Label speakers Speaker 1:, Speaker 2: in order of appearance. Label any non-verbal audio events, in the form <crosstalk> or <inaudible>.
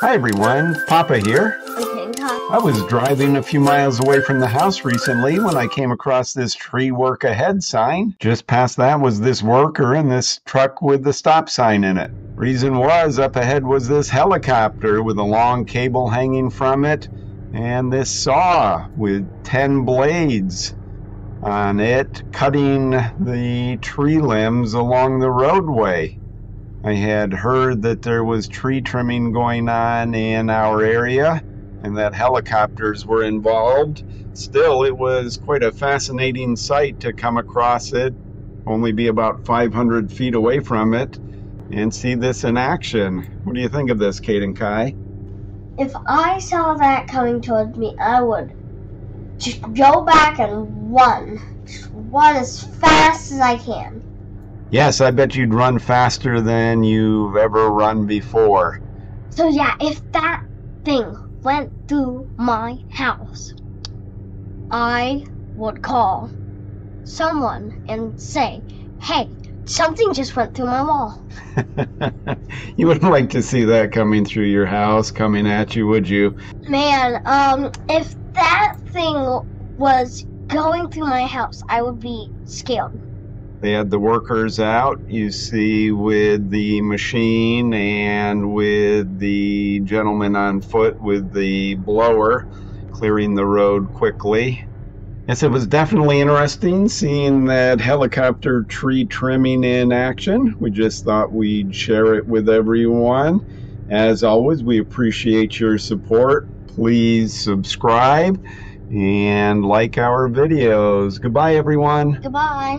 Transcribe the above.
Speaker 1: Hi everyone, Papa here.
Speaker 2: Okay, hi.
Speaker 1: I was driving a few miles away from the house recently when I came across this tree work ahead sign. Just past that was this worker and this truck with the stop sign in it. Reason was up ahead was this helicopter with a long cable hanging from it and this saw with 10 blades on it cutting the tree limbs along the roadway. I had heard that there was tree trimming going on in our area and that helicopters were involved. Still, it was quite a fascinating sight to come across it, only be about 500 feet away from it, and see this in action. What do you think of this, Cayden Kai?
Speaker 2: If I saw that coming towards me, I would just go back and run. Just run as fast as I can.
Speaker 1: Yes, I bet you'd run faster than you've ever run before.
Speaker 2: So yeah, if that thing went through my house, I would call someone and say, "Hey, something just went through my wall." <laughs>
Speaker 1: you wouldn't like to see that coming through your house, coming at you, would you?
Speaker 2: Man, um, if that thing was going through my house, I would be scared.
Speaker 1: They had the workers out, you see, with the machine and with the gentleman on foot with the blower clearing the road quickly. Yes, it was definitely interesting seeing that helicopter tree trimming in action. We just thought we'd share it with everyone. As always, we appreciate your support. Please subscribe and like our videos. Goodbye, everyone.
Speaker 2: Goodbye.